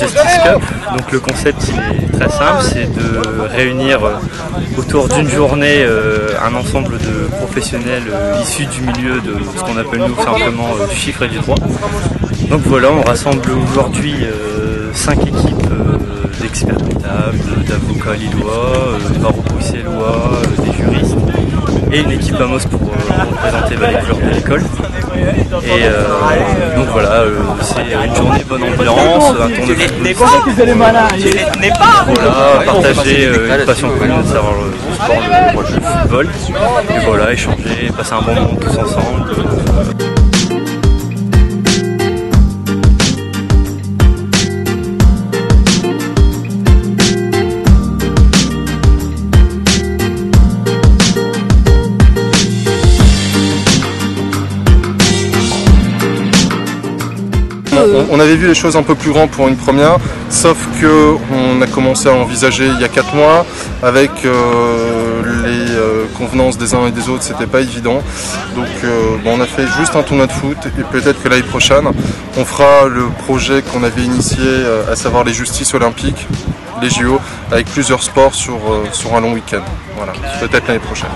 Donc le concept est très simple, c'est de réunir euh, autour d'une journée euh, un ensemble de professionnels euh, issus du milieu de ce qu'on appelle nous simplement du chiffre et du droit. Donc voilà, on rassemble aujourd'hui cinq équipes d'experts comptables, d'avocats lillois, de barreaux bruxellois, et une équipe Amos pour représenter bah, les couleurs de l'école. Et euh, donc voilà, euh, c'est une journée bonne ambiance, un tour de football. Voilà, partager euh, une passion commune, de savoir le sport, le, le football. Et voilà, échanger, passer un bon moment tous ensemble. On avait vu les choses un peu plus grandes pour une première, sauf que on a commencé à envisager il y a 4 mois avec euh, les euh, convenances des uns et des autres, c'était pas évident. Donc euh, on a fait juste un tournoi de foot et peut-être que l'année prochaine on fera le projet qu'on avait initié, à savoir les justices olympiques, les JO, avec plusieurs sports sur, sur un long week-end. Voilà, peut-être l'année prochaine.